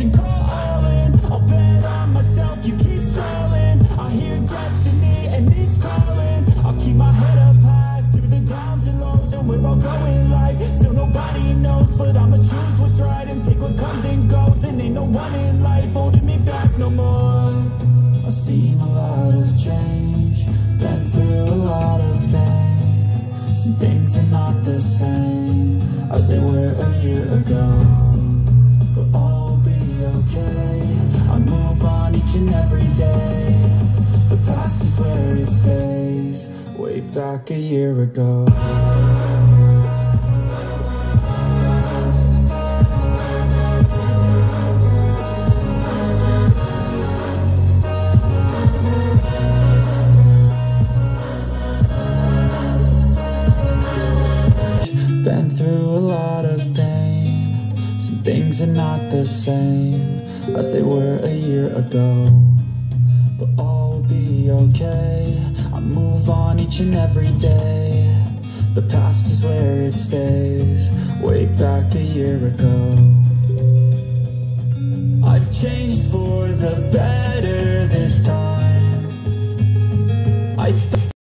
and I'll bet on myself, you keep I hear destiny and it's calling. I'll keep my head up high through the downs and lows And still nobody knows But I'ma choose what's right and take what comes and goes. And ain't no one in life holding me back no more. I've seen a lot of change. Been through a lot of pain. Some things are not the same As they were a year ago I move on each and every day. The past is where it stays. Way back a year ago. Been through a lot of pain. Some things are not the same As they were a year ago But all will be okay. I move on each and every day. The past is where it stays Way back a year ago. I've changed for the better this time. I